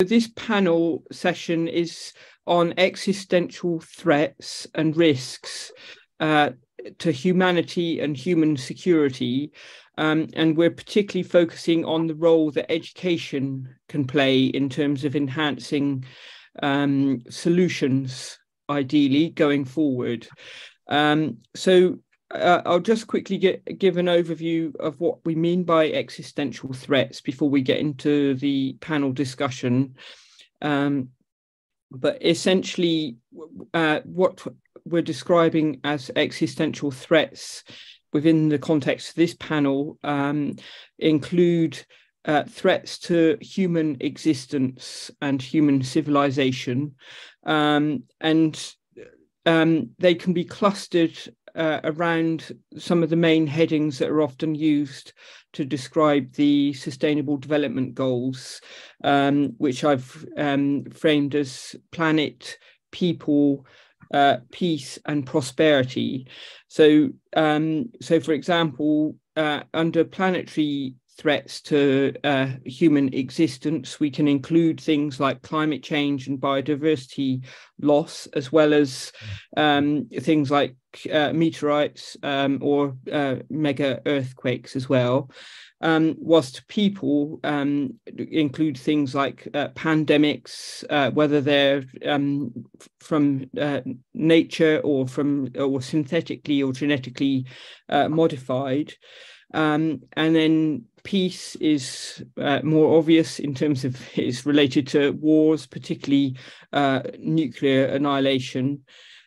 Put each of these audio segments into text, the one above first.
This panel session is on existential threats and risks uh, to humanity and human security. Um, and we're particularly focusing on the role that education can play in terms of enhancing um, solutions, ideally, going forward. Um, so uh, I'll just quickly get, give an overview of what we mean by existential threats before we get into the panel discussion. Um, but essentially, uh, what we're describing as existential threats within the context of this panel um, include uh, threats to human existence and human civilization. Um, and um, they can be clustered uh, around some of the main headings that are often used to describe the Sustainable Development Goals, um, which I've um, framed as planet, people, uh, peace, and prosperity. So, um, so for example, uh, under planetary threats to uh, human existence. We can include things like climate change and biodiversity loss, as well as um, things like uh, meteorites um, or uh, mega earthquakes as well. Um, whilst people um, include things like uh, pandemics, uh, whether they're um, from uh, nature or from or synthetically or genetically modified. Um, and then peace is uh, more obvious in terms of it's related to wars, particularly uh, nuclear annihilation.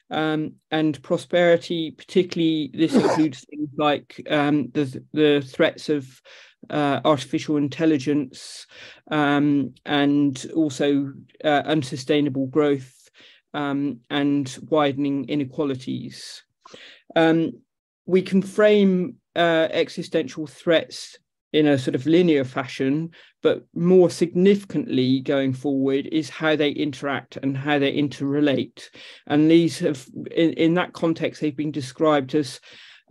Um, and prosperity, particularly this includes things like um, the, the threats of uh, artificial intelligence um, and also uh, unsustainable growth um, and widening inequalities. Um, we can frame uh, existential threats in a sort of linear fashion, but more significantly going forward is how they interact and how they interrelate. And these have, in, in that context, they've been described as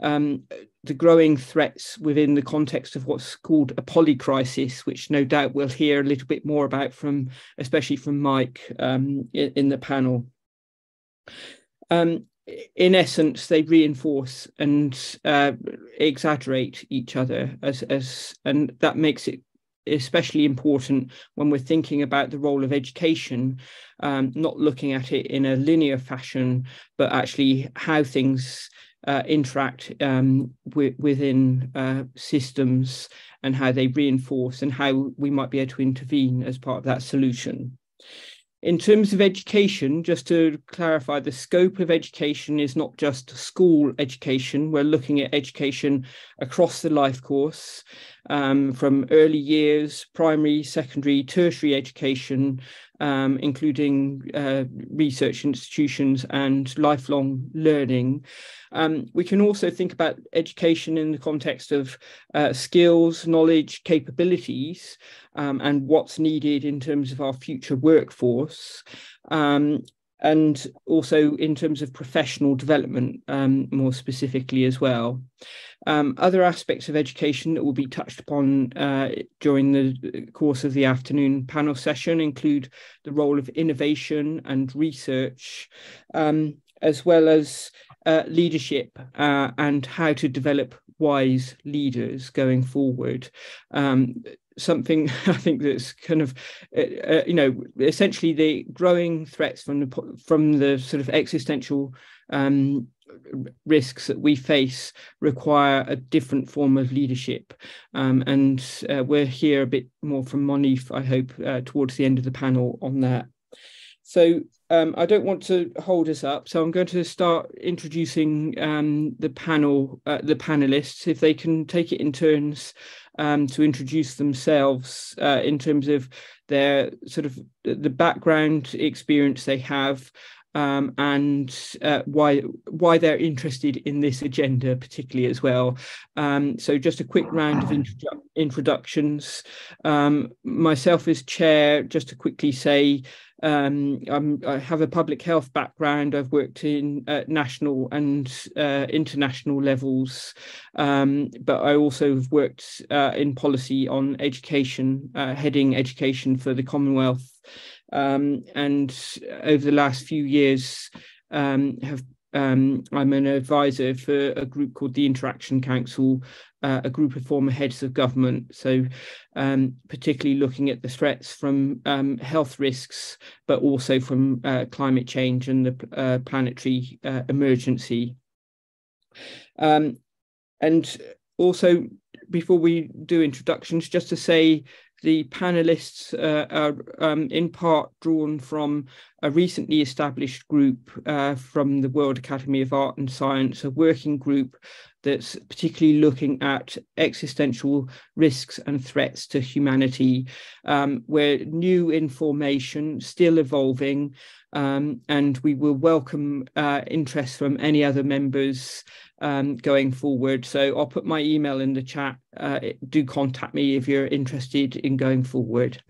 um, the growing threats within the context of what's called a polycrisis, which no doubt we'll hear a little bit more about from, especially from Mike um, in, in, the panel. Um, in essence, they reinforce and uh, exaggerate each other as as, and that makes it especially important when we're thinking about the role of education, um, not looking at it in a linear fashion, but actually how things uh, interact um, within uh, systems and how they reinforce and how we might be able to intervene as part of that solution. In terms of education, just to clarify, the scope of education is not just school education. We're looking at education across the life course, um, from early years, primary, secondary, tertiary education, um, including uh, research institutions and lifelong learning. Um, we can also think about education in the context of uh, skills, knowledge, capabilities, um, and what's needed in terms of our future workforce. Um, and also in terms of professional development um, more specifically as well. Um, other aspects of education that will be touched upon uh, during the course of the afternoon panel session include the role of innovation and research, um, as well as uh, leadership uh, and how to develop wise leaders going forward. Um, something I think that's kind of, uh, uh, you know, essentially the growing threats from the from the sort of existential um, risks that we face require a different form of leadership. Um, and uh, we'll hear a bit more from Moneef, I hope, uh, towards the end of the panel on that. So um, I don't want to hold us up, so I'm going to start introducing um, the panel, uh, the panelists, if they can take it in turns um, to introduce themselves uh, in terms of their sort of the background experience they have, um, and uh, why why they're interested in this agenda particularly as well. Um, so just a quick round of introdu introductions. Um, myself as chair, just to quickly say, um, i have a public health background. I've worked in uh, national and uh, international levels, um, but I also have worked uh, in policy on education, uh, heading education for the Commonwealth. Um, and over the last few years, um, have um, I'm an advisor for a group called the Interaction Council, uh, a group of former heads of government. So, um, particularly looking at the threats from um, health risks, but also from uh, climate change and the uh, planetary uh, emergency. Um, and also, before we do introductions, just to say the panelists uh, are um, in part drawn from a recently established group uh, from the World Academy of Art and Science, a working group that's particularly looking at existential risks and threats to humanity, um, where new information still evolving, um, and we will welcome uh, interest from any other members um, going forward. So I'll put my email in the chat. Uh, do contact me if you're interested in going forward.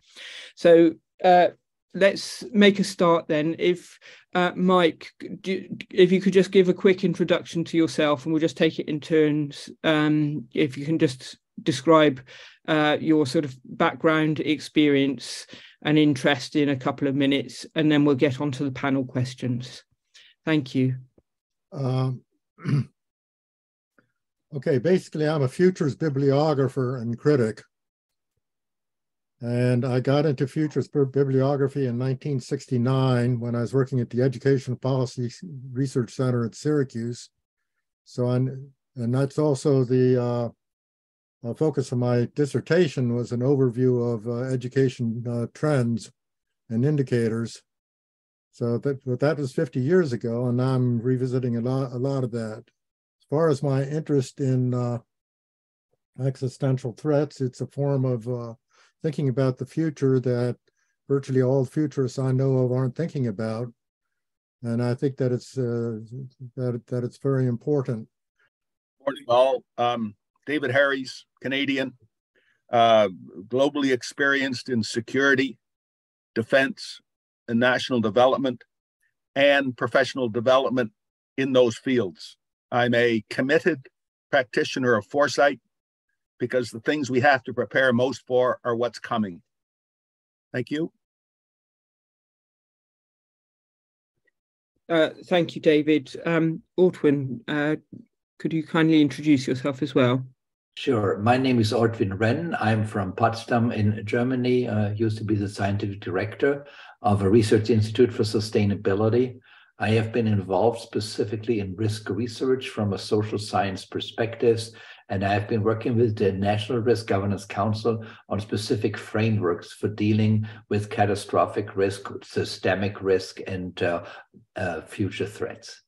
So uh, let's make a start then. If uh, Mike, do, if you could just give a quick introduction to yourself, and we'll just take it in turns. Um, if you can just describe uh, your sort of background, experience, and interest in a couple of minutes, and then we'll get on to the panel questions. Thank you. Um, Okay, basically, I'm a futures bibliographer and critic. And I got into futures bibliography in 1969 when I was working at the Educational Policy Research Center at Syracuse. So, and, and that's also the uh, focus of my dissertation was an overview of uh, education uh, trends and indicators. So that, but that was 50 years ago, and I'm revisiting a lot, a lot of that As far as my interest in uh, existential threats, it's a form of uh, thinking about the future that virtually all futurists I know of aren't thinking about, and I think that it's uh, that that it's very important. All. Um, David Harries, Canadian, uh, globally experienced in security, defense, and national development, and professional development in those fields. I'm a committed practitioner of foresight because the things we have to prepare most for are what's coming. Thank you. Uh, thank you, David. Um, Ortwin, uh, could you kindly introduce yourself as well? Sure. My name is Ortwin Renn. I'm from Potsdam in Germany. Uh, used to be the scientific director of a research institute for sustainability. I have been involved specifically in risk research from a social science perspective, and I have been working with the National Risk Governance Council on specific frameworks for dealing with catastrophic risk, systemic risk, and uh, uh, future threats.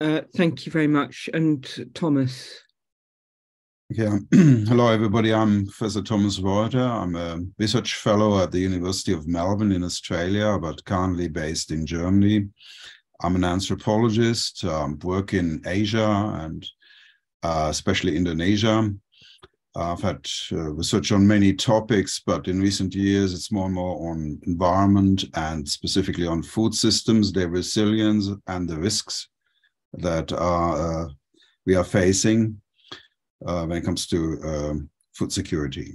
Uh, thank you very much. And Thomas. Yeah. Hello, everybody. I'm Professor Thomas Reuter. I'm a research fellow at the University of Melbourne in Australia, but currently based in Germany. I'm an anthropologist, um, work in Asia and uh, especially Indonesia. I've had uh, research on many topics, but in recent years, it's more and more on environment and specifically on food systems, their resilience, and the risks that are, uh, we are facing uh, when it comes to um, food security.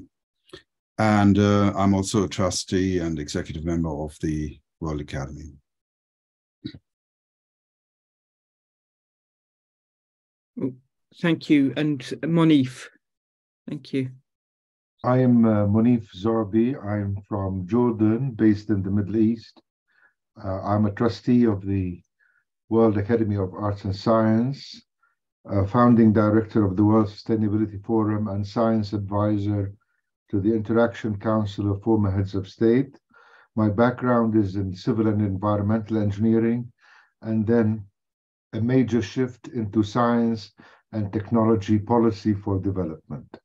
And uh, I'm also a trustee and executive member of the World Academy. Thank you. And Moneef, thank you. I am uh, Moneef Zou'bi. I'm from Jordan, based in the Middle East. Uh, I'm a trustee of the World Academy of Arts and Science founding director of the World Sustainability Forum and science advisor to the Interaction Council of former heads of state. My background is in civil and environmental engineering, and then a major shift into science and technology policy for development.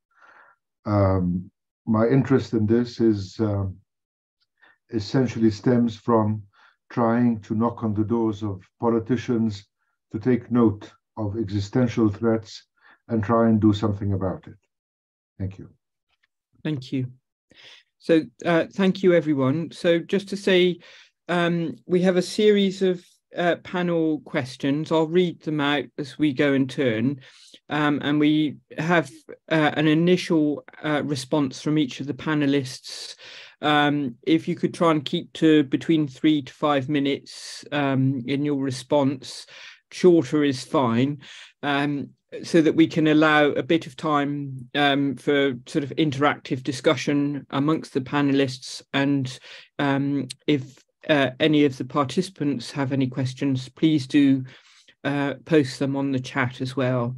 Um, my interest in this is um, essentially stems from trying to knock on the doors of politicians to take note of existential threats and try and do something about it. Thank you. Thank you. So uh, thank you, everyone. So just to say, um, we have a series of uh, panel questions. I'll read them out as we go in turn. Um, and we have uh, an initial uh, response from each of the panelists. Um, if you could try and keep to between three to five minutes um, in your response, shorter is fine. Um, so that we can allow a bit of time um, for sort of interactive discussion amongst the panelists. And um, if uh, any of the participants have any questions, please do uh, post them on the chat as well.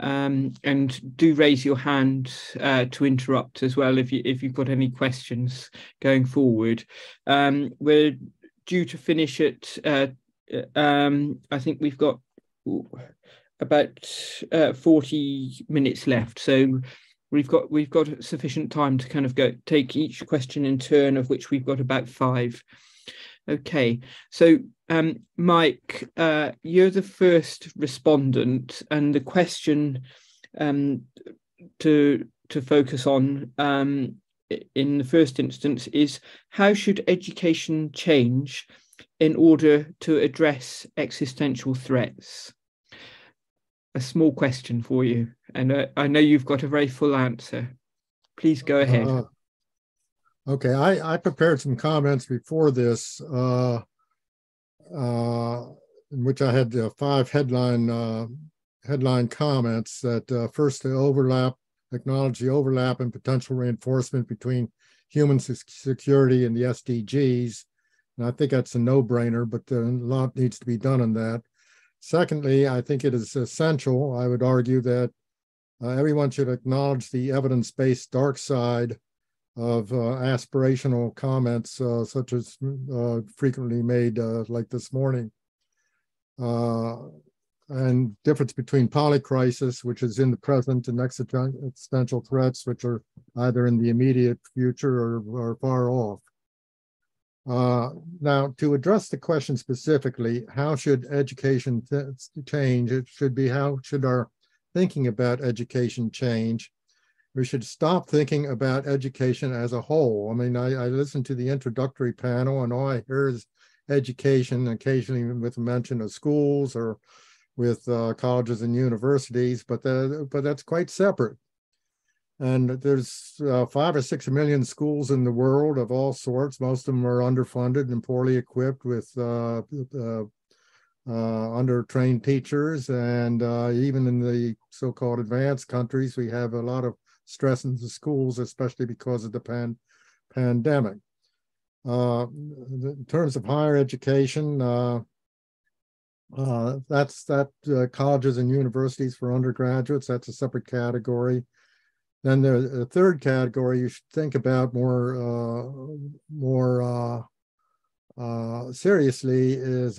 Um, and do raise your hand uh, to interrupt as well if you if you've got any questions going forward. Um, we're due to finish at uh, um, I think we've got about uh, 40 minutes left. So we've got we've got sufficient time to kind of go take each question in turn, of which we've got about five. Okay, so um, Mike, uh, you're the first respondent, and the question um, to to focus on um, in the first instance is how should education change in order to address existential threats? A small question for you, and uh, I know you've got a very full answer. Please go ahead. Uh, Okay, I, I prepared some comments before this, uh, uh, in which I had uh, five headline uh, headline comments. That uh, first, the overlap, acknowledge the overlap and potential reinforcement between human security and the SDGs. And I think that's a no-brainer, but a lot needs to be done on that. Secondly, I think it is essential. I would argue that uh, everyone should acknowledge the evidence-based dark side of uh, aspirational comments, uh, such as uh, frequently made like this morning. And difference between polycrisis, which is in the present, and existential threats, which are either in the immediate future or, or far off. Uh, now, to address the question specifically, how should education change? It should be how should our thinking about education change? We should stop thinking about education as a whole. I mean, I, I listened to the introductory panel and all I hear is education, occasionally with mention of schools or with uh, colleges and universities, but the, but that's quite separate. And there's uh, five or six million schools in the world of all sorts. Most of them are underfunded and poorly equipped with uh, uh, uh under-trained teachers. And uh, even in the so-called advanced countries, we have a lot of stress in the schools, especially because of the pan pandemic. Uh, in terms of higher education, uh, uh, that's that uh, colleges and universities for undergraduates. That's a separate category. Then the, the third category you should think about more uh, more uh, seriously is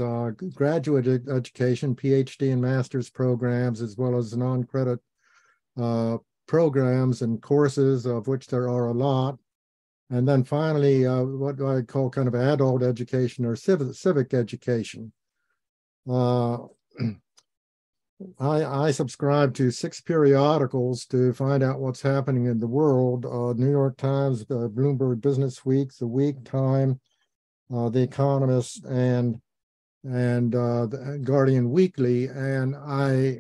graduate education, PhD and master's programs, as well as non-credit programs and courses, of which there are a lot. And then finally, uh, what I call kind of adult education or civic, civic education. Uh, I, I, subscribe to six periodicals to find out what's happening in the world. Uh, New York Times, uh, Bloomberg Business Week, The Week Time, uh, The Economist, and and uh, the Guardian Weekly. And I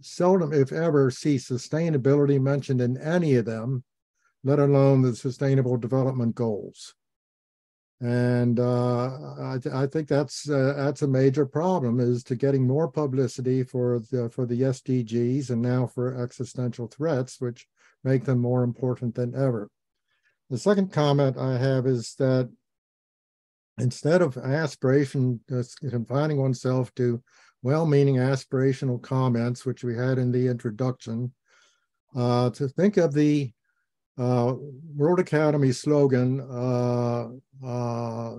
seldom, if ever, see sustainability mentioned in any of them, let alone the Sustainable Development Goals. And uh, I, th I, think that's uh, that's a major problem is to getting more publicity for the for the SDGs and now for existential threats, which make them more important than ever. The second comment I have is that instead of aspiration, confining oneself to well-meaning aspirational comments, which we had in the introduction, uh, to think of the uh, World Academy slogan uh, uh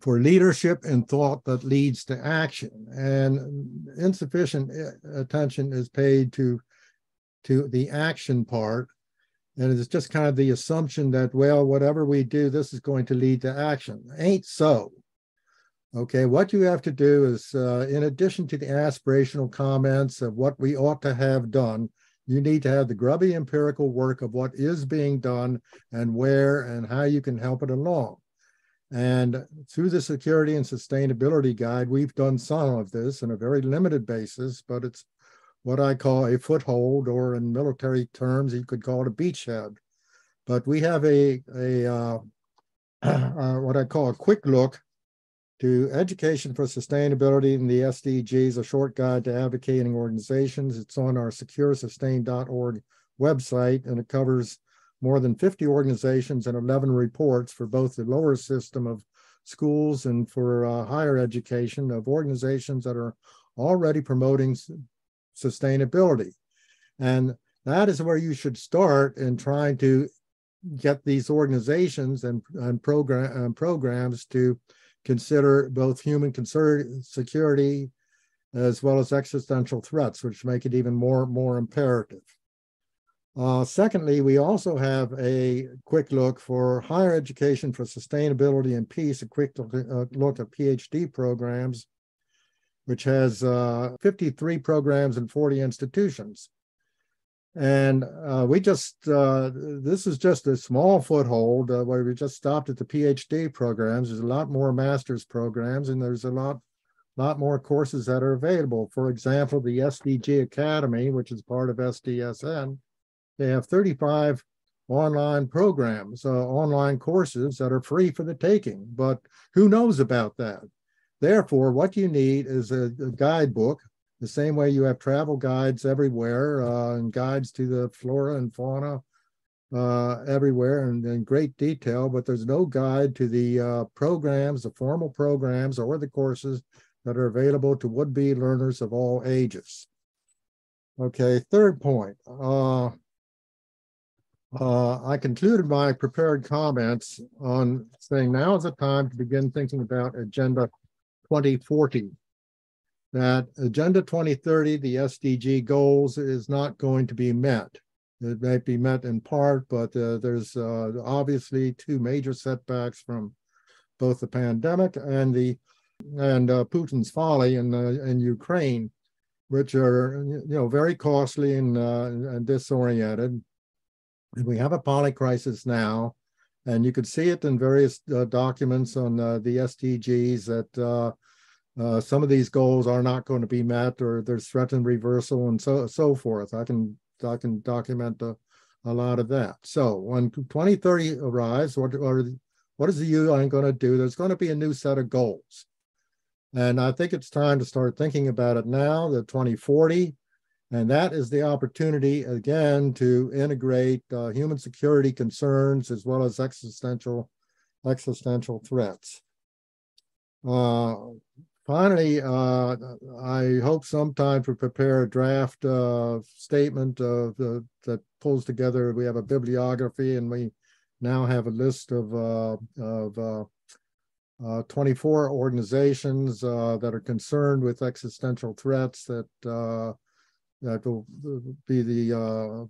for leadership and thought that leads to action. And insufficient uh, attention is paid to, to the action part. And it's just kind of the assumption that, well, whatever we do, this is going to lead to action. Ain't so. Okay, what you have to do is, uh, in addition to the aspirational comments of what we ought to have done, you need to have the grubby empirical work of what is being done and where and how you can help it along. And through the security and sustainability guide, we've done some of this in a very limited basis, but it's what I call a foothold, or in military terms, you could call it a beachhead. But we have a, a uh, uh, what I call a quick look to Education for Sustainability and the SDGs, a short guide to advocating organizations. It's on our securesustain.org website, and it covers more than 50 organizations and 11 reports for both the lower system of schools and for uh, higher education of organizations that are already promoting sustainability. And that is where you should start in trying to get these organizations and, and program, and programs to consider both human concern, security as well as existential threats, which make it even more, more imperative. Uh, secondly, we also have a quick look for higher education for sustainability and peace, a quick look, uh, look at PhD programs, which has uh, 53 programs and 40 institutions. And uh, we just, uh, this is just a small foothold uh, where we just stopped at the PhD programs. There's a lot more master's programs and there's a lot, lot more courses that are available. For example, the SDG Academy, which is part of SDSN, they have 35 online programs, uh, online courses that are free for the taking, but who knows about that? Therefore, what you need is a, a guidebook the same way you have travel guides everywhere uh, and guides to the flora and fauna uh, everywhere and in great detail, but there's no guide to the uh, programs, the formal programs or the courses that are available to would-be learners of all ages. Okay, third point. Uh, uh, I concluded my prepared comments on saying now is the time to begin thinking about Agenda 2040 that Agenda 2030, the SDG goals, is not going to be met. It may be met in part, but uh, there's uh, obviously two major setbacks from both the pandemic and the and uh, Putin's folly in uh, in Ukraine, which are you know very costly and, uh, and disoriented. And we have a poly crisis now, and you could see it in various uh, documents on the SDGs that uh, some of these goals are not going to be met or there's threatened reversal and so so forth. I can I can document a, a lot of that. So when 2030 arrives, what are what is the UN going to do? There's going to be a new set of goals. And I think it's time to start thinking about it now, the 2040. And that is the opportunity, again, to integrate uh, human security concerns as well as existential, existential threats. Uh, Finally, uh, I hope sometime to prepare a draft uh, statement of the, that pulls together. We have a bibliography, and we now have a list of uh, of uh, uh, 24 organizations uh, that are concerned with existential threats that that will be the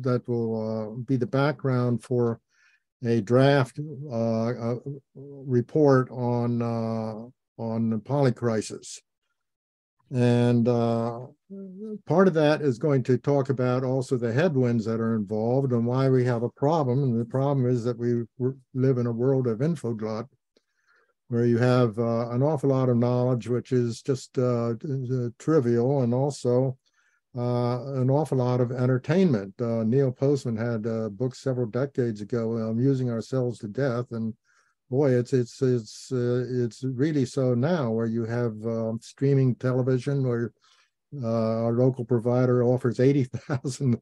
that will be the background for a draft report on on the polycrisis. And uh, part of that is going to talk about also the headwinds that are involved and why we have a problem. And the problem is that we live in a world of infoglut where you have uh, an awful lot of knowledge, which is just uh, trivial, and also uh, an awful lot of entertainment. Uh, Neil Postman had a book several decades ago, Amusing Ourselves to Death, and boy, it's it's it's uh, it's really so now where you have um, streaming television where uh, our local provider offers eighty thousand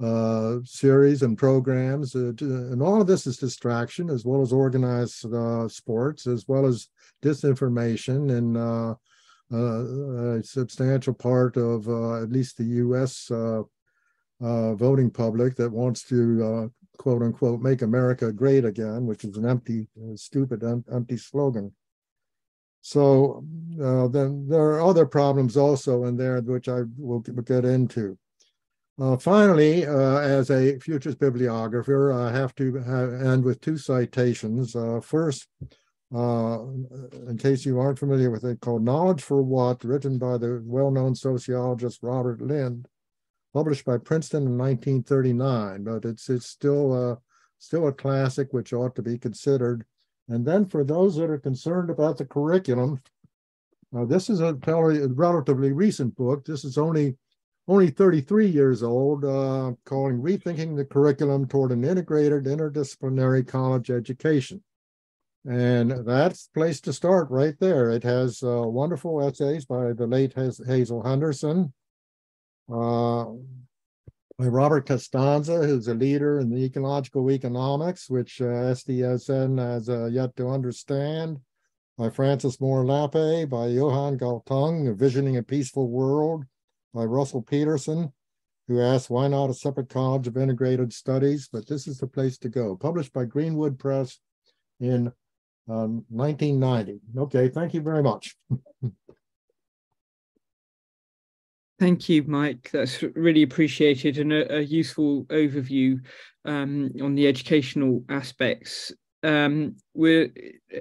uh, series and programs, uh, and all of this is distraction as well as organized uh, sports as well as disinformation and. Uh, a substantial part of at least the U.S. voting public that wants to quote unquote, make America great again, which is an empty, uh, stupid, empty slogan. So uh, then there are other problems also in there, which I will get into. Uh, finally, uh, as a futures bibliographer, I have to have, end with two citations. Uh, first, uh, in case you aren't familiar with it, called Knowledge for What, written by the well-known sociologist Robert Lynd, published by Princeton in 1939. But it's it's still uh, still a classic which ought to be considered. And then for those that are concerned about the curriculum, this is a relatively recent book. This is only only 33 years old, uh, calling Rethinking the Curriculum Toward an Integrated Interdisciplinary College Education. And that's the place to start right there. It has uh, wonderful essays by the late Hazel Henderson, uh, by Robert Costanza, who's a leader in the ecological economics, which uh, SDSN has uh, yet to understand, by Frances Moore Lappé, by Johan Galtung, Visioning a Peaceful World, by Russell Peterson, who asked why not a separate college of integrated studies, but this is the place to go. Published by Greenwood Press in um, 1990. Okay, thank you very much. Thank you, Mike. That's really appreciated and a, a useful overview um, on the educational aspects. Um,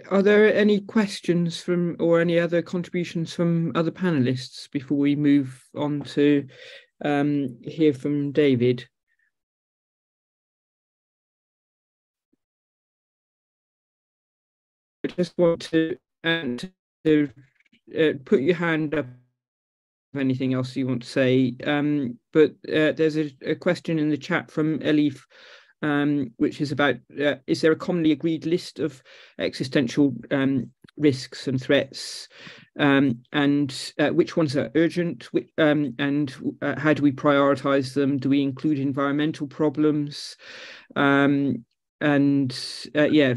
are there any questions from or any other contributions from other panelists before we move on to um, hear from David? I just want to, to uh, put your hand up anything else you want to say. Um, but uh, there's a, a, question in the chat from Elif, um, which is about uh, is there a commonly agreed list of existential um, risks and threats, um, and uh, which ones are urgent, which, um, and uh, how do we prioritize them? Do we include environmental problems? Um, and uh, yeah,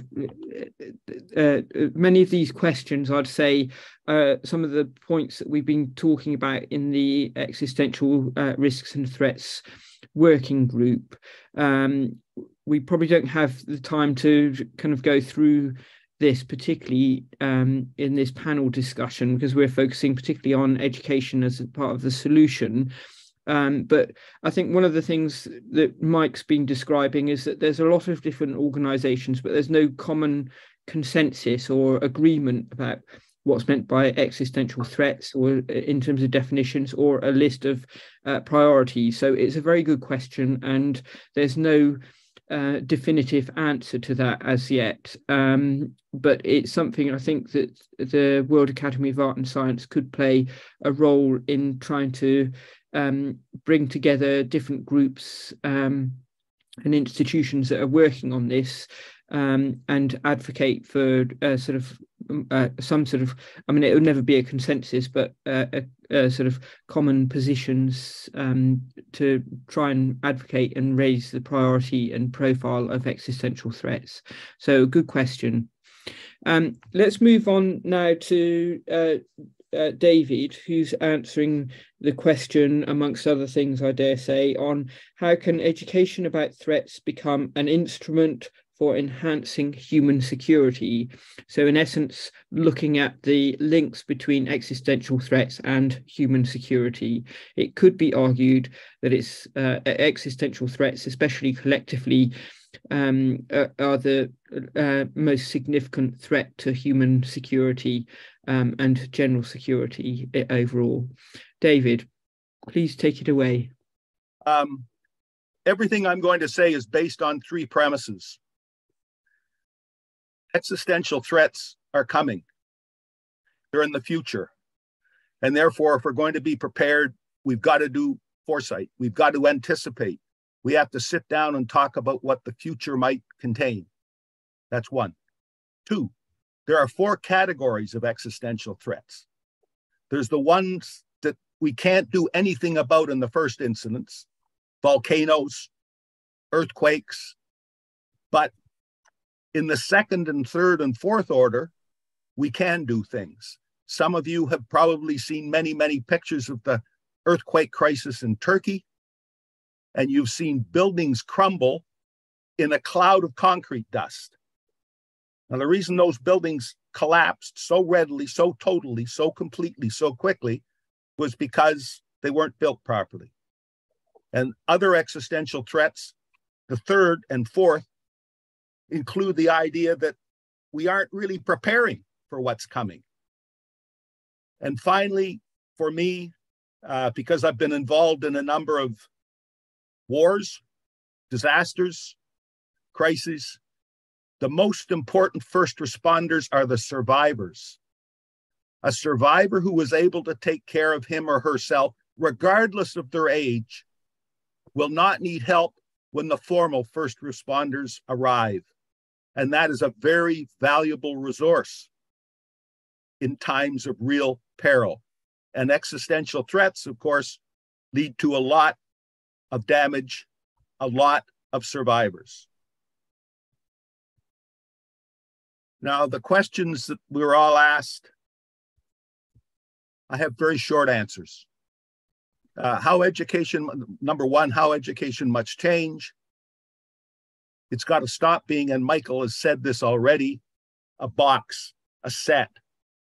uh, uh, many of these questions, I'd say, uh, some of the points that we've been talking about in the existential uh, risks and threats working group. Um, we probably don't have the time to kind of go through this particularly um, in this panel discussion because we're focusing particularly on education as part of the solution. Um, but I think one of the things that Mike's been describing is that there's a lot of different organizations, but there's no common consensus or agreement about what's meant by existential threats or uh, in terms of definitions or a list of uh, priorities. So it's a very good question, and there's no uh, definitive answer to that as yet. Um, but it's something I think that the World Academy of Art and Science could play a role in trying to um, bring together different groups um, and institutions that are working on this um, and advocate for uh, sort of um, uh, some sort of, I mean, it would never be a consensus, but uh, a, a sort of common positions um, to try and advocate and raise the priority and profile of existential threats. So, good question. Um, let's move on now to uh, David, who's answering the question, amongst other things, I dare say, on how can education about threats become an instrument for enhancing human security. So, in essence, looking at the links between existential threats and human security, it could be argued that it's uh, existential threats, especially collectively, um, uh, are the uh, most significant threat to human security um, and general security overall. David, please take it away. Um, everything I'm going to say is based on three premises existential threats are coming. They're in the future. And therefore, if we're going to be prepared, we've got to do foresight. We've got to anticipate. We have to sit down and talk about what the future might contain. That's one. Two, there are four categories of existential threats. There's the ones that we can't do anything about in the first instance volcanoes, earthquakes, but in the second and third and fourth order, we can do things. Some of you have probably seen many, many pictures of the earthquake crisis in Turkey, and you've seen buildings crumble in a cloud of concrete dust. Now, the reason those buildings collapsed so readily, so totally, so completely, so quickly was because they weren't built properly. And other existential threats, the third and fourth, include the idea that we aren't really preparing for what's coming. And finally, for me, uh, because I've been involved in a number of wars, disasters, crises, the most important first responders are the survivors. A survivor who was able to take care of him or herself, regardless of their age, will not need help when the formal first responders arrive. And that is a very valuable resource in times of real peril. And existential threats, of course, lead to a lot of damage, a lot of survivors. Now, the questions that we were all asked, I have very short answers. Uh, how education, number one, how education must change. It's got to stop being, and Michael has said this already, a box, a set,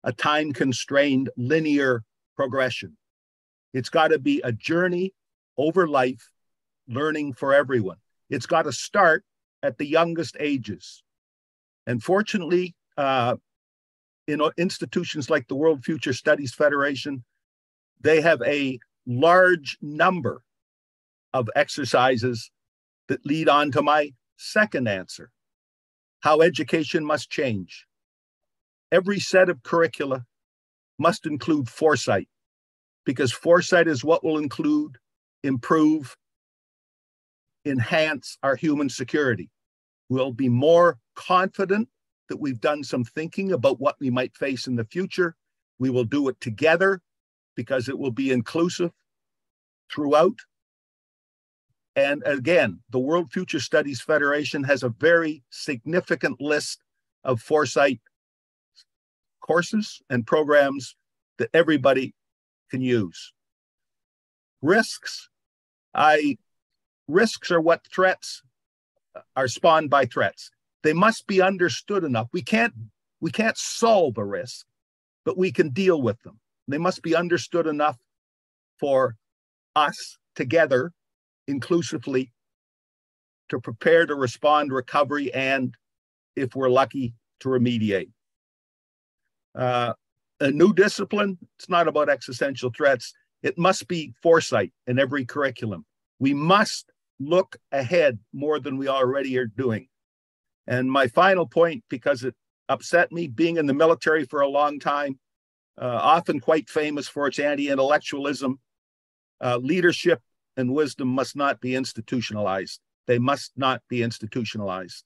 a time constrained linear progression. It's got to be a journey over life, learning for everyone. It's got to start at the youngest ages. And fortunately, uh, in institutions like the World Future Studies Federation, they have a large number of exercises that lead on to my second answer how education must change. Every set of curricula must include foresight because foresight is what will include, improve, enhance our human security. We'll be more confident that we've done some thinking about what we might face in the future. We will do it together because it will be inclusive throughout. And again, the World Future Studies Federation has a very significant list of foresight courses and programs that everybody can use. Risks, I risks are what threats are spawned by threats. They must be understood enough. We can't we can't solve a risk, but we can deal with them. They must be understood enough for us together, inclusively, to prepare to respond, recovery, and if we're lucky, to remediate. Uh, a new discipline, it's not about existential threats. It must be foresight in every curriculum. We must look ahead more than we already are doing. And my final point, because it upset me being in the military for a long time, uh, often quite famous for its anti intellectualism, uh, leadership and wisdom must not be institutionalized. They must not be institutionalized.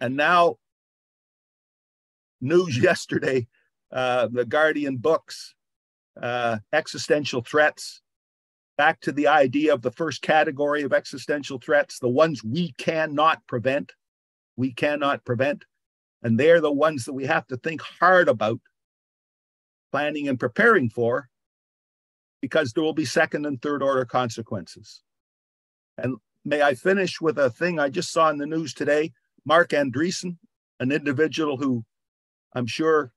And now, news yesterday, uh, the Guardian books, uh, existential threats, back to the idea of the first category of existential threats, the ones we cannot prevent. We cannot prevent. And they're the ones that we have to think hard about planning and preparing for because there will be second and third order consequences. And may I finish with a thing I just saw in the news today? Marc Andreessen, an individual who I'm sure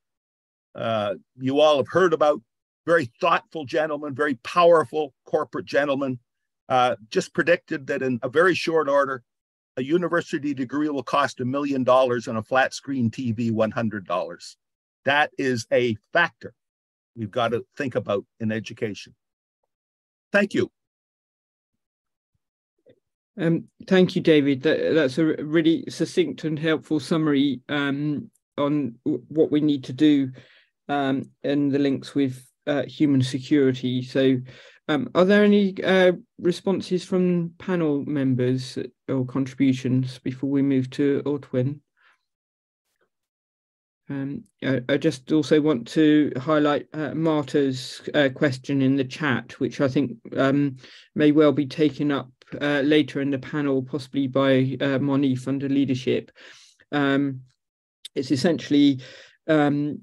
uh, you all have heard about, very thoughtful gentleman, very powerful corporate gentleman, uh, just predicted that in a very short order, a university degree will cost a million dollars and a flat screen TV $100. That is a factor we've got to think about in education. Thank you. Um, thank you, David. That, that's a really succinct and helpful summary um, on what we need to do um, and the links with uh, human security. So, um, are there any uh, responses from panel members or contributions before we move to Ortwin? Um, I, I, just also want to highlight uh, Marta's uh, question in the chat, which I think um, may well be taken up uh, later in the panel, possibly by uh, Moneef under leadership. Um, it's essentially um,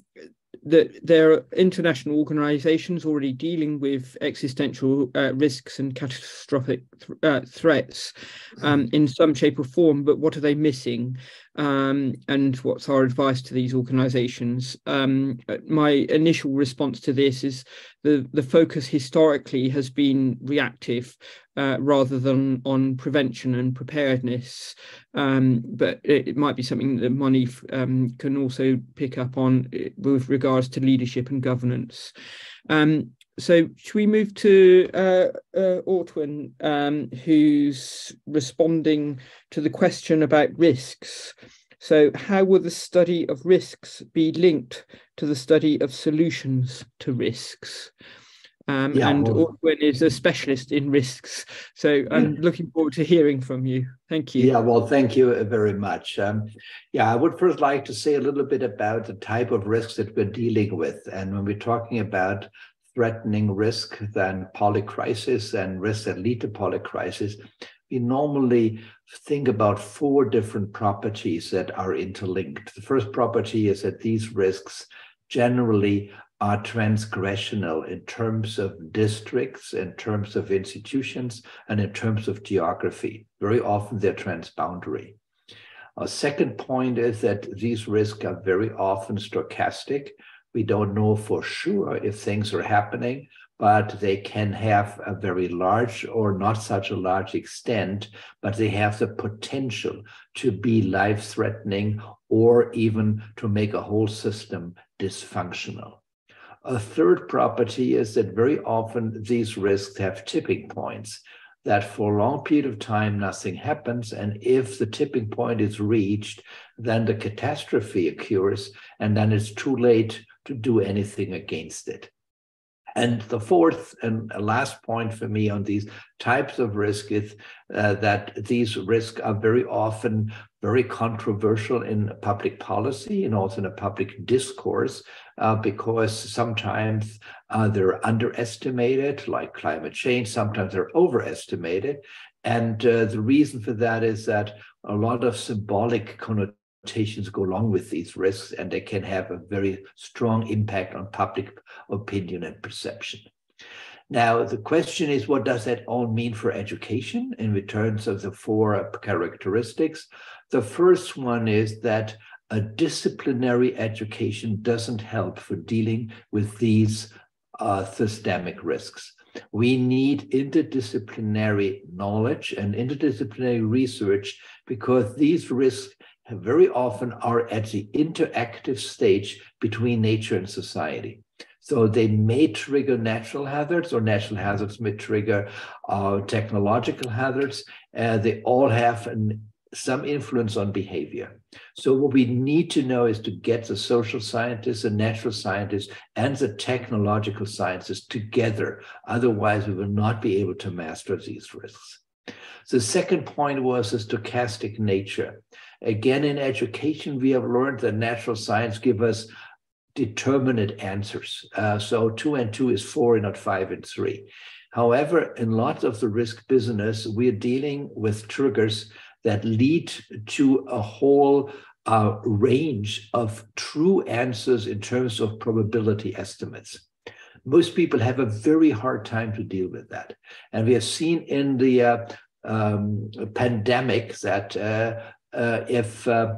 that there are international organizations already dealing with existential uh, risks and catastrophic th- uh, threats um, in some shape or form, but what are they missing? Um, and what's our advice to these organizations? Um, my initial response to this is the the focus historically has been reactive uh, rather than on prevention and preparedness. Um, but it, it, might be something that Moneef um, can also pick up on uh, with regards to leadership and governance. Um, so should we move to uh, uh, Ortwin, um, who's responding to the question about risks? So how will the study of risks be linked to the study of solutions to risks? Um, yeah, and well, Ortwin is a specialist in risks. So I'm looking forward to hearing from you. Thank you. Yeah, well, thank you very much. Um, yeah, I would first like to say a little bit about the type of risks that we're dealing with. And when we're talking about threatening risk than polycrisis and risks that lead to polycrisis, we normally think about four different properties that are interlinked. The first property is that these risks generally are transgressional in terms of districts, in terms of institutions, and in terms of geography. Very often they're transboundary. A second point is that these risks are very often stochastic. We don't know for sure if things are happening, but they can have a very large or not such a large extent, but they have the potential to be life threatening or even to make a whole system dysfunctional. A third property is that very often these risks have tipping points that for a long period of time nothing happens and if the tipping point is reached then the catastrophe occurs and then it's too late to do anything against it. And the fourth and last point for me on these types of risk is uh, that these risks are very often very controversial in public policy and also in a public discourse uh, because sometimes uh, they're underestimated, like climate change, sometimes they're overestimated. And uh, the reason for that is that a lot of symbolic connotations connotations go along with these risks, and they can have a very strong impact on public opinion and perception. Now, the question is, what does that all mean for education in terms of the four characteristics? The first one is that a disciplinary education doesn't help for dealing with these uh, systemic risks. We need interdisciplinary knowledge and interdisciplinary research because these risks very often are at the interactive stage between nature and society. So they may trigger natural hazards, or natural hazards may trigger uh, technological hazards. Uh, they all have an, some influence on behavior. So what we need to know is to get the social scientists, the natural scientists, and the technological sciences together. Otherwise, we will not be able to master these risks. The second point was the stochastic nature. Again, in education, we have learned that natural science give us determinate answers. Uh, so two and two is four, and not five and three. However, in lots of the risk business, we're dealing with triggers that lead to a whole uh, range of true answers in terms of probability estimates. Most people have a very hard time to deal with that. And we have seen in the uh, um, pandemic that uh, uh, if uh,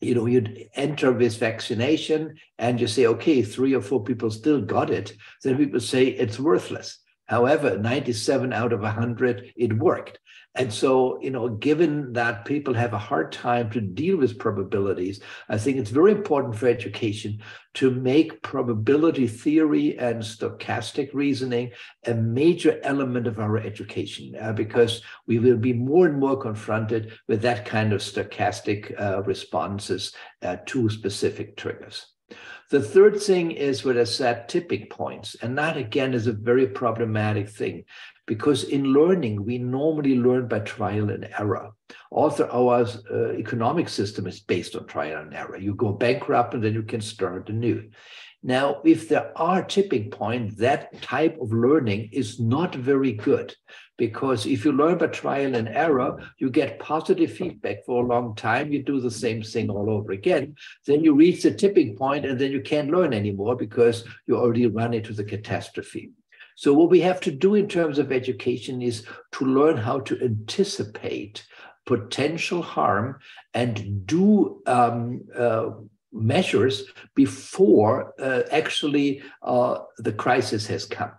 you know you'd enter with vaccination and you say okay three or four people still got it then people say it's worthless however 97 out of 100 it worked and so, you know, given that people have a hard time to deal with probabilities, I think it's very important for education to make probability theory and stochastic reasoning a major element of our education, uh, because we will be more and more confronted with that kind of stochastic uh, responses uh, to specific triggers. The third thing is what I said, tipping points. And that again is a very problematic thing because in learning, we normally learn by trial and error. Also, our uh, economic system is based on trial and error. You go bankrupt and then you can start anew. Now, if there are tipping points, that type of learning is not very good because if you learn by trial and error, you get positive feedback for a long time. You do the same thing all over again. Then you reach the tipping point and then you can't learn anymore because you already run into the catastrophe. So, what we have to do in terms of education is to learn how to anticipate potential harm and do um, uh, measures before uh, actually uh, the crisis has come.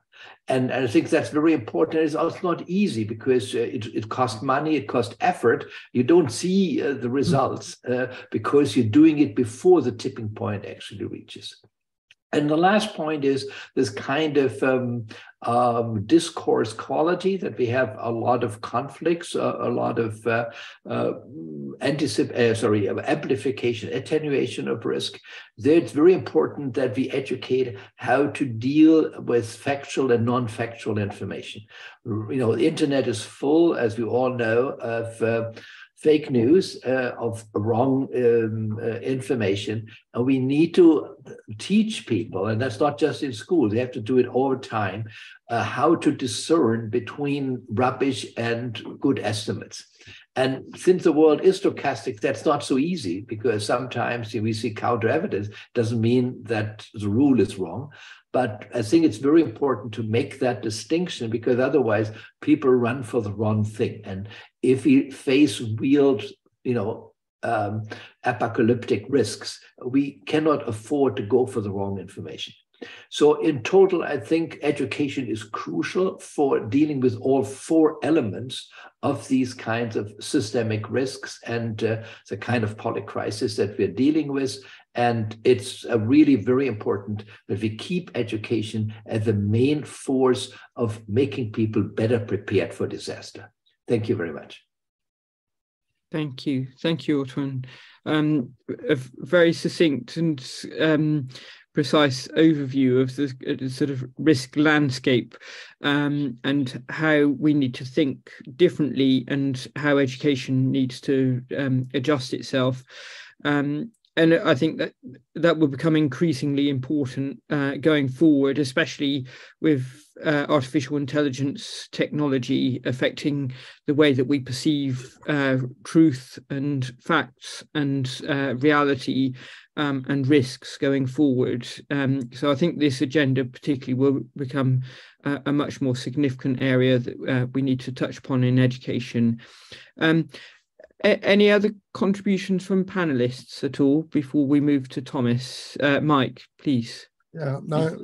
And, and, I think that's very important. It's also not easy because uh, it, it costs money, it costs effort. You don't see uh, the results uh, because you're doing it before the tipping point actually reaches. And the last point is this kind of um, um, discourse quality that we have a lot of conflicts, uh, a lot of uh, uh, anticip- uh, sorry, amplification, attenuation of risk. There, it's very important that we educate how to deal with factual and non-factual information. You know, the internet is full, as we all know, of uh, fake news, uh, of wrong um, uh, information. And we need to teach people, and that's not just in school, they have to do it all the time, uh, how to discern between rubbish and good estimates. And since the world is stochastic, that's not so easy because sometimes we see counter evidence. Doesn't mean that the rule is wrong, but I think it's very important to make that distinction because otherwise people run for the wrong thing. And if we face real, you know, um, apocalyptic risks, we cannot afford to go for the wrong information. So, in total, I think education is crucial for dealing with all four elements of these kinds of systemic risks and uh, the kind of polycrisis that we're dealing with. And it's uh, really very important that we keep education as the main force of making people better prepared for disaster. Thank you very much. Thank you. Thank you, Ortwin. Um, a very succinct and um, precise overview of the sort of risk landscape um, and how we need to think differently and how education needs to um, adjust itself. Um, and I think that that will become increasingly important uh, going forward, especially with uh, artificial intelligence technology affecting the way that we perceive uh, truth and facts and uh, reality um, and risks going forward. Um, so I think this agenda particularly will become a, a much more significant area that uh, we need to touch upon in education. Um, any other contributions from panelists at all before we move to Thomas? Uh, Mike, please. Yeah, no,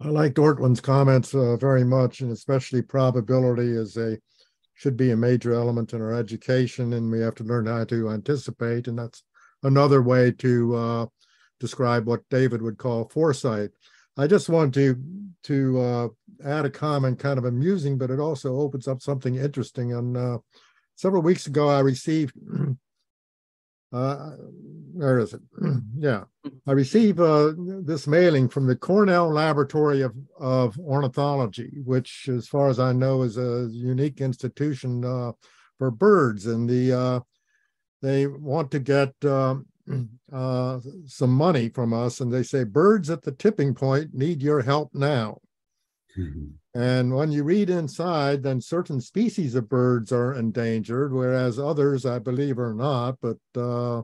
I liked Ortwin's comments uh, very much, and especially probability is a should be a major element in our education, and we have to learn how to anticipate, and that's another way to uh, describe what David would call foresight. I just want to to uh, add a comment, kind of amusing, but it also opens up something interesting. And uh, several weeks ago, I received. Uh, where is it? yeah, I received uh, this mailing from the Cornell Laboratory of, of Ornithology, which, as far as I know, is a unique institution uh, for birds. And the uh, they want to get um, uh, some money from us, and they say birds at the tipping point need your help now. Mm-hmm. And when you read inside, then certain species of birds are endangered, whereas others, I believe, are not. But uh,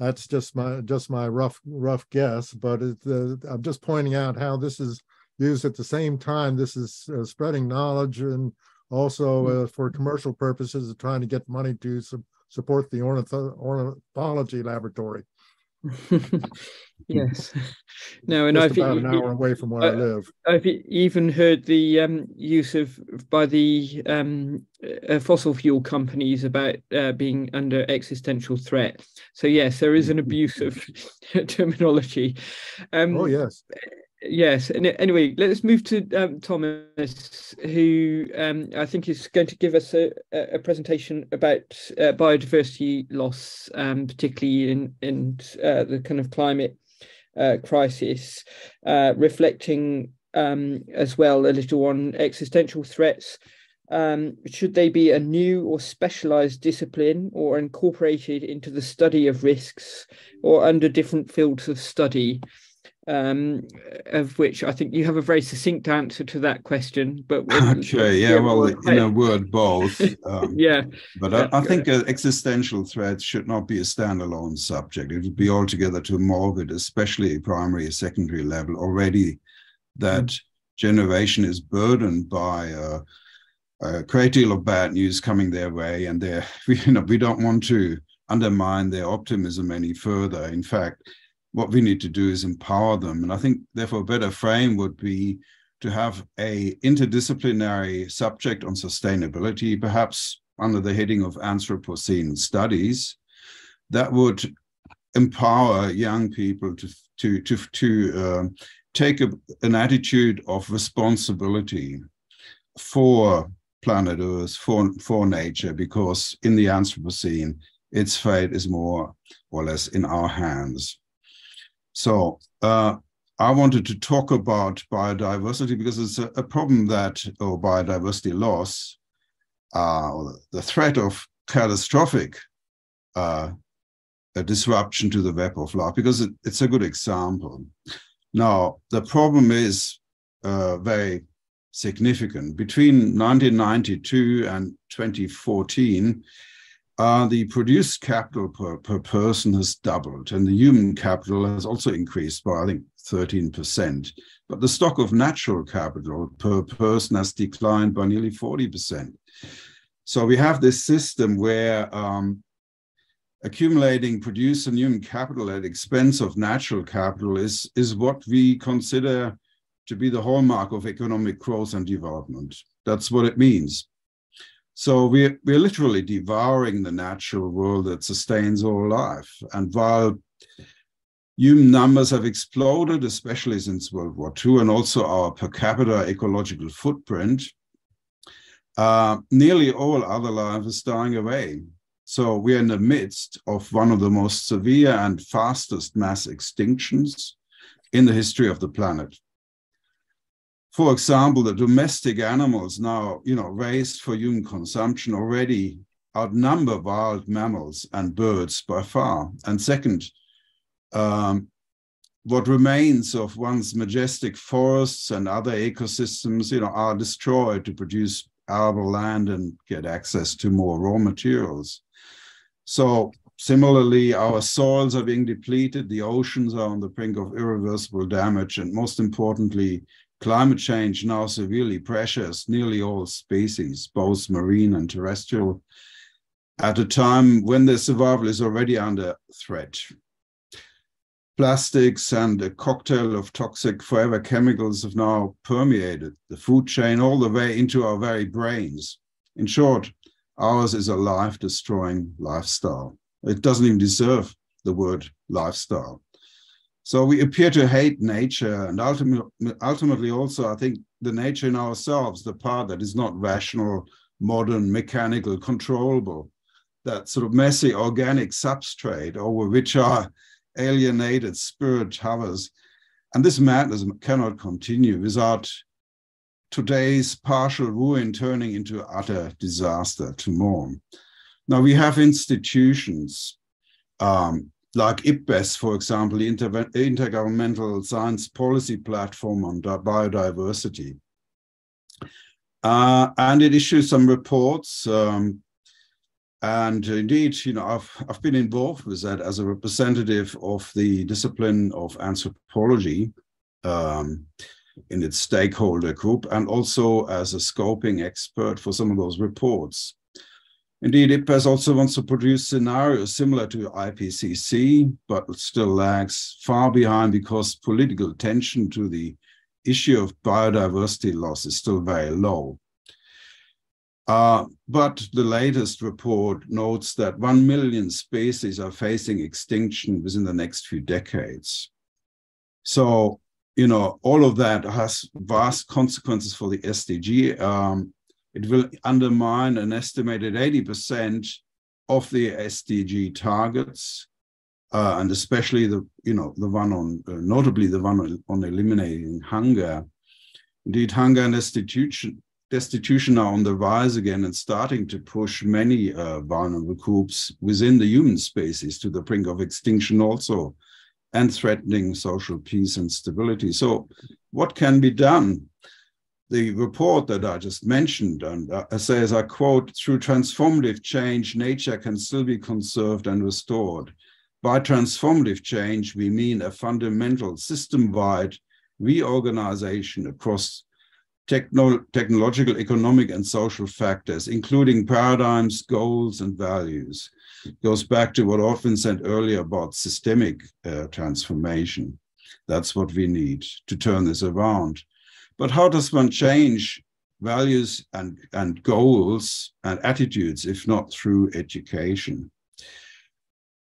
that's just my just my rough rough guess. But it, uh, I'm just pointing out how this is used at the same time. This is uh, spreading knowledge and also mm-hmm. uh, for commercial purposes of trying to get money to some, support the ornitho- ornithology laboratory. yes. No, and Just I've about an hour away from where I, I live. I've even heard the um, use of by the um, uh, fossil fuel companies about uh, being under existential threat. So yes, there is an abuse of terminology. Um, oh yes yes anyway let's move to um, thomas who um, i think is going to give us a, a presentation about uh, biodiversity loss um, particularly in in uh, the kind of climate uh, crisis uh, reflecting um, as well a little on existential threats. Um, should they be a new or specialized discipline or incorporated into the study of risks or under different fields of study um, of which I think you have a very succinct answer to that question. But okay, yeah, well, in a word, both. Um, yeah, but I, I think uh, existential threats should not be a standalone subject. It would be altogether too morbid, especially primary, secondary level. Already, that mm. generation is burdened by. Uh, a great deal of bad news coming their way, and they you know we don't want to undermine their optimism any further. In fact, what we need to do is empower them. And I think, therefore, a better frame would be to have a interdisciplinary subject on sustainability, perhaps under the heading of Anthropocene studies, that would empower young people to to to to uh, take a, an attitude of responsibility for planet Earth, for for nature, because in the Anthropocene, its fate is more or less in our hands. So uh, I wanted to talk about biodiversity because it's a, a problem that, or biodiversity loss, uh, the threat of catastrophic uh, disruption to the web of life, because it, it's a good example. Now, the problem is uh, very significant. Between 1992 and 2014, uh, the produced capital per, per person has doubled, and the human capital has also increased by, I think, 13%. But the stock of natural capital per person has declined by nearly 40%. So we have this system where um, accumulating and human capital at expense of natural capital is, is what we consider to be the hallmark of economic growth and development. That's what it means. So we're, we're literally devouring the natural world that sustains all life. And while human numbers have exploded, especially since World War II, and also our per capita ecological footprint, uh, nearly all other life is dying away. So we're in the midst of one of the most severe and fastest mass extinctions in the history of the planet. For example, the domestic animals now, you know, raised for human consumption already outnumber wild mammals and birds by far. And second, um, what remains of one's majestic forests and other ecosystems, you know, are destroyed to produce arable land and get access to more raw materials. So similarly, our soils are being depleted, the oceans are on the brink of irreversible damage, and most importantly, climate change now severely pressures nearly all species, both marine and terrestrial, at a time when their survival is already under threat. Plastics and a cocktail of toxic forever chemicals have now permeated the food chain all the way into our very brains. In short, Ours is a life destroying lifestyle. It doesn't even deserve the word lifestyle. So we appear to hate nature and ultimately, ultimately also, I think, the nature in ourselves, the part that is not rational, modern, mechanical, controllable, that sort of messy organic substrate over which our alienated spirit hovers. And this madness cannot continue without today's partial ruin turning into utter disaster tomorrow. Now we have institutions um, like IPBES, for example, the Inter Intergovernmental Science Policy Platform on Biodiversity. Uh, and it issues some reports. Um, and indeed, you know, I've, I've been involved with that as a representative of the discipline of anthropology. Um, in its stakeholder group and also as a scoping expert for some of those reports. Indeed, IPBES also wants to produce scenarios similar to IPCC, but still lags far behind because political attention to the issue of biodiversity loss is still very low. Uh, but the latest report notes that 1 million species are facing extinction within the next few decades. So you know, all of that has vast consequences for the SDG. Um, it will undermine an estimated 80% of the SDG targets, uh, and especially the, you know, the one on, uh, notably the one on, eliminating hunger. Indeed, hunger and destitution, destitution are on the rise again and starting to push many uh, vulnerable groups within the human species to the brink of extinction also and threatening social peace and stability. So, what can be done? The report that I just mentioned and uh, says, I quote, through transformative change, nature can still be conserved and restored. By transformative change, we mean a fundamental system wide reorganization across techno technological, economic, and social factors, including paradigms, goals, and values. It goes back to what Ortwin said earlier about systemic uh, transformation. That's what we need to turn this around. But how does one change values and, and goals and attitudes if not through education?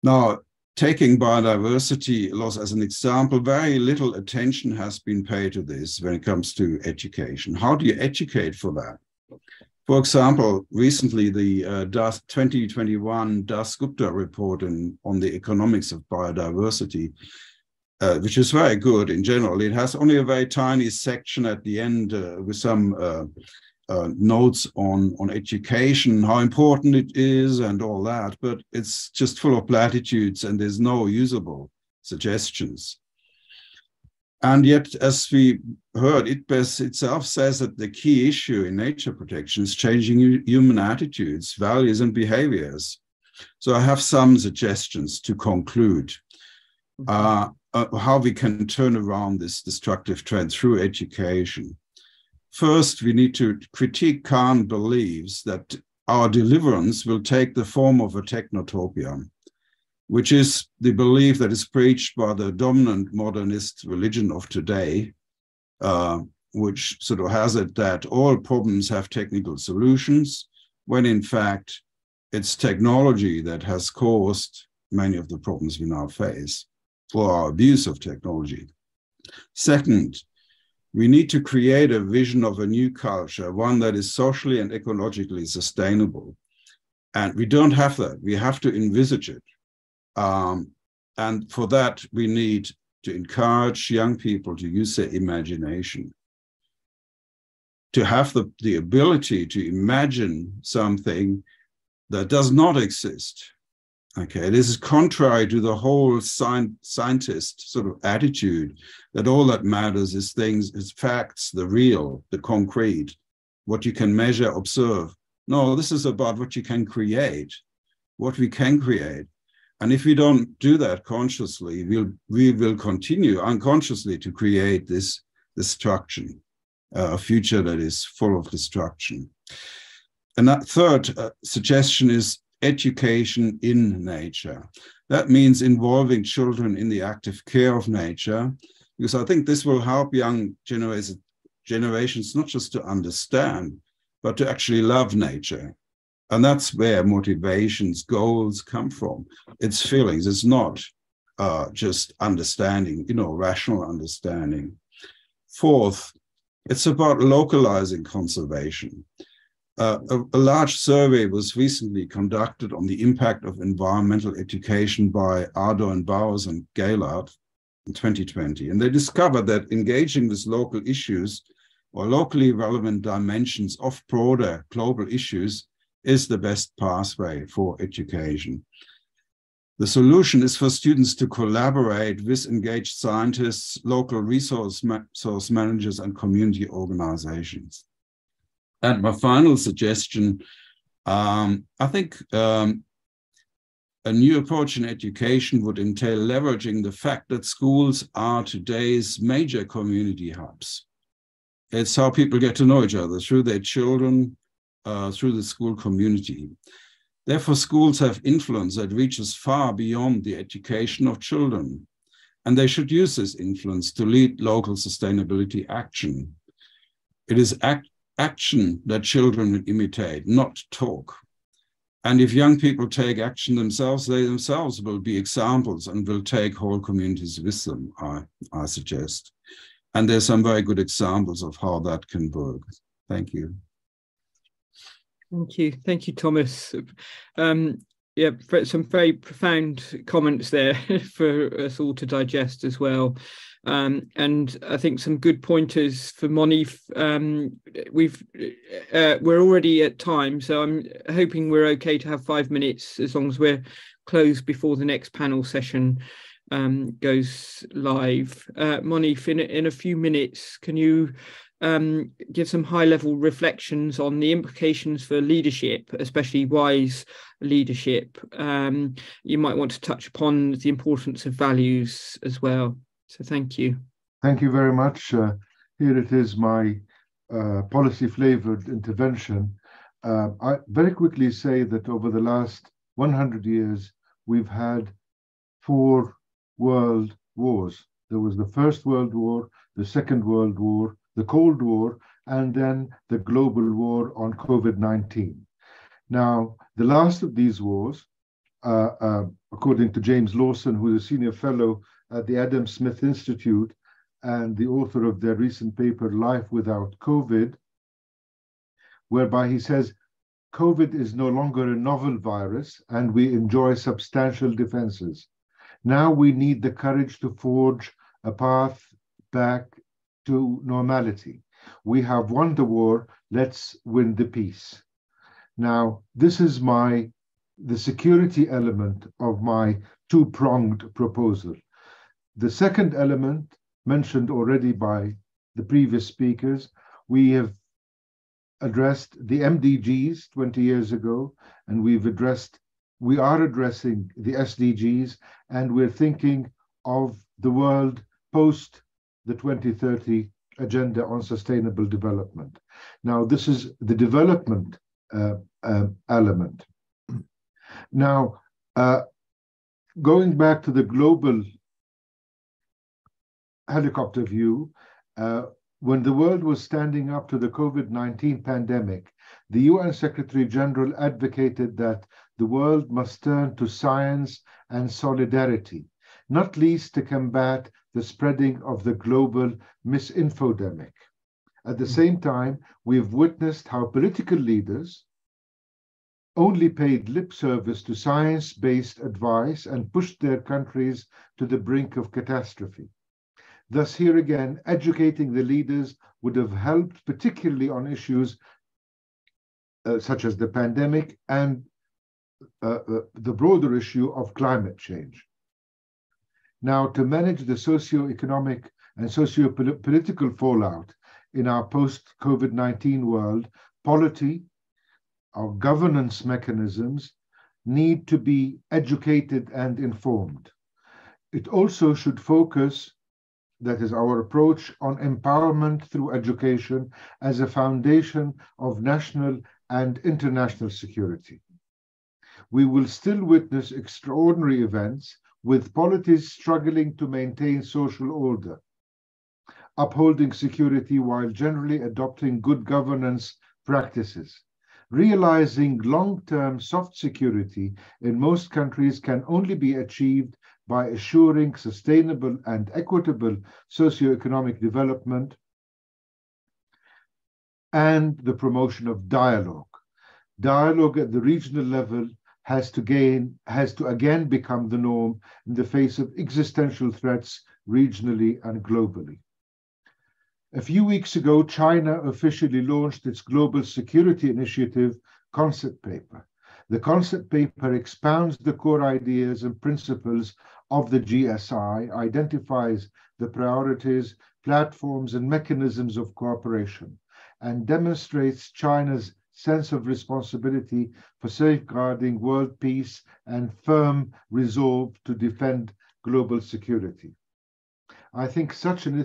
Now, taking biodiversity loss as an example, very little attention has been paid to this when it comes to education. How do you educate for that? For example, recently the uh, 2021 Dasgupta report in, on the economics of biodiversity, uh, which is very good in general. It has only a very tiny section at the end uh, with some uh, uh, notes on on education, how important it is, and all that. But it's just full of platitudes, and there's no usable suggestions. And yet, as we heard, IPBES itself says that the key issue in nature protection is changing human attitudes, values, and behaviors. So I have some suggestions to conclude uh, uh, how we can turn around this destructive trend through education. First, we need to critique Kant beliefs that our deliverance will take the form of a technotopia, which is the belief that is preached by the dominant modernist religion of today, uh, which sort of has it that all problems have technical solutions, when in fact it's technology that has caused many of the problems we now face, or our abuse of technology. Second, we need to create a vision of a new culture, one that is socially and ecologically sustainable. And we don't have that. We have to envisage it. Um, and for that, we need to encourage young people to use their imagination, to have the, the ability to imagine something that does not exist, Okay, this is contrary to the whole scientist sort of attitude that all that matters is things, is facts, the real, the concrete, what you can measure, observe. No, this is about what you can create, what we can create. And if we don't do that consciously, we'll, we will continue unconsciously to create this destruction, uh, a future that is full of destruction. And that third uh, suggestion is education in nature. That means involving children in the active care of nature, because I think this will help young generations, generations not just to understand, but to actually love nature. And that's where motivations, goals come from. It's feelings, it's not uh, just understanding, you know, rational understanding. Fourth, it's about localizing conservation. Uh, a, a, large survey was recently conducted on the impact of environmental education by Ardoin and Bowers and Gaillard in 2020. And they discovered that engaging with local issues or locally relevant dimensions of broader global issues is the best pathway for education. The solution is for students to collaborate with engaged scientists, local resource, ma resource managers, and community organizations. And my final suggestion, um, I think um, a new approach in education would entail leveraging the fact that schools are today's major community hubs. It's how people get to know each other through their children, uh, through the school community. Therefore, schools have influence that reaches far beyond the education of children, and they should use this influence to lead local sustainability action. It is act action that children imitate, not talk. And if young people take action themselves, they themselves will be examples and will take whole communities with them, I, I suggest. And there's some very good examples of how that can work. Thank you. Thank you. Thank you, Thomas. Um, yeah, some very profound comments there for us all to digest as well. Um, and I think some good pointers for Moneef. Um, we've uh, we're already at time, so I'm hoping we're okay to have five minutes as long as we're closed before the next panel session um, goes live. Uh, Moneef, in in a few minutes, can you um, give some high level reflections on the implications for leadership, especially wise leadership? Um, you might want to touch upon the importance of values as well. So thank you. Thank you very much. Uh, here it is, my uh, policy flavored intervention, uh, I very quickly say that over the last 100 years, we've had four world wars. There was the First World War, the Second World War, the Cold War, and then the global war on COVID 19. Now, the last of these wars, uh, uh, according to James Lawson, who is a senior fellow at the Adam Smith Institute and the author of their recent paper, Life Without COVID, whereby he says COVID is no longer a novel virus and we enjoy substantial defenses. Now we need the courage to forge a path back to normality. We have won the war, let's win the peace. Now, this is my the security element of my two-pronged proposal. The second element mentioned already by the previous speakers, we have addressed the MDGs 20 years ago, and we've addressed, we are addressing the SDGs, and we're thinking of the world post the 2030 Agenda on Sustainable Development. Now, this is the development uh, uh, element. Now, uh, going back to the global helicopter view, uh, when the world was standing up to the COVID 19 pandemic, the UN Secretary General advocated that the world must turn to science and solidarity, not least to combat the spreading of the global misinfodemic. At the same time, we've witnessed how political leaders only paid lip service to science based advice and pushed their countries to the brink of catastrophe. Thus, here again, educating the leaders would have helped, particularly on issues uh, such as the pandemic and uh, uh, the broader issue of climate change. Now, to manage the socio-economic and socio-political fallout in our post-COVID-19 world, polity, our governance mechanisms need to be educated and informed. It also should focus that is our approach on empowerment through education as a foundation of national and international security. We will still witness extraordinary events with polities struggling to maintain social order, upholding security while generally adopting good governance practices. Realizing long term soft security in most countries can only be achieved by assuring sustainable and equitable socioeconomic development and the promotion of dialogue. Dialogue at the regional level has to gain has to again become the norm in the face of existential threats regionally and globally. A few weeks ago, China officially launched its Global Security Initiative concept paper. The concept paper expounds the core ideas and principles of the GSI, identifies the priorities, platforms, and mechanisms of cooperation, and demonstrates China's sense of responsibility for safeguarding world peace and firm resolve to defend global security. I think such an,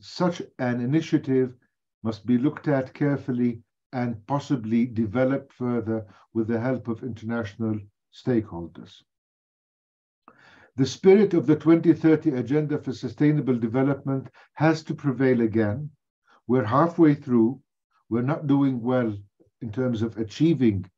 such an initiative must be looked at carefully and possibly developed further with the help of international stakeholders. The spirit of the 2030 Agenda for Sustainable Development has to prevail again. We're halfway through. We're not doing well in terms of achieving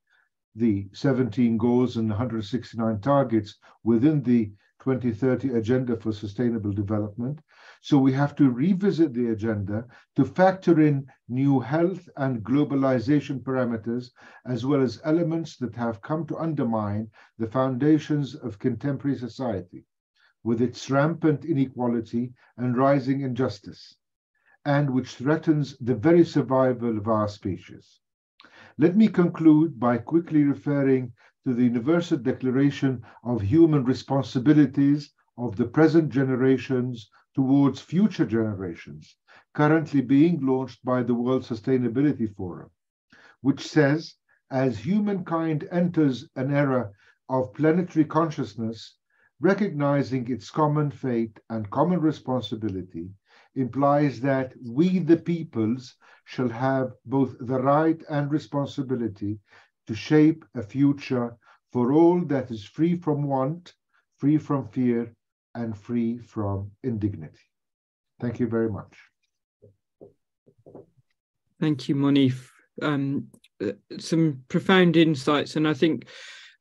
the 17 goals and 169 targets within the 2030 Agenda for Sustainable Development. So we have to revisit the agenda to factor in new health and globalization parameters, as well as elements that have come to undermine the foundations of contemporary society, with its rampant inequality and rising injustice, and which threatens the very survival of our species. Let me conclude by quickly referring to the Universal Declaration of Human Responsibilities of the present generations towards future generations, currently being launched by the World Sustainability Forum, which says, as humankind enters an era of planetary consciousness, recognizing its common fate and common responsibility, implies that we, the peoples, shall have both the right and responsibility to shape a future for all that is free from want, free from fear, and free from indignity. Thank you very much. Thank you, Moneef. Um, uh, some profound insights, and I think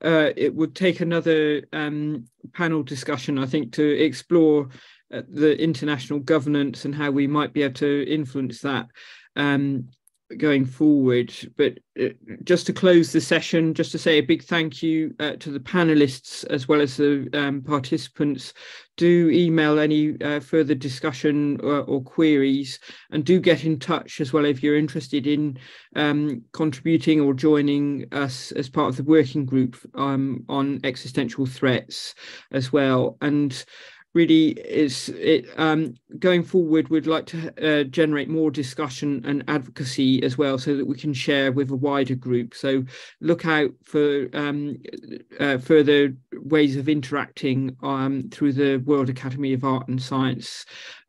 uh, it would take another um, panel discussion, I think, to explore the international governance and how we might be able to influence that. Um, going forward. But uh, just to close the session, just to say a big thank you uh, to the panelists as well as the um, participants. Do email any uh, further discussion or, or, queries and do get in touch as well if you're interested in um, contributing or joining us as part of the working group um, on existential threats as well. And really is it um, going forward we'd like to uh, generate more discussion and advocacy as well so that we can share with a wider group. So look out for um, uh, further ways of interacting um, through the world academy of art and science.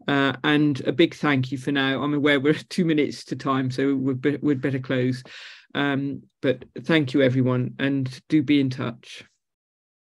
Uh, and a big thank you for now. I'm aware we're two minutes to time so we'd, be- we'd better close. Um, but thank you everyone and do be in touch